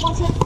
抱歉。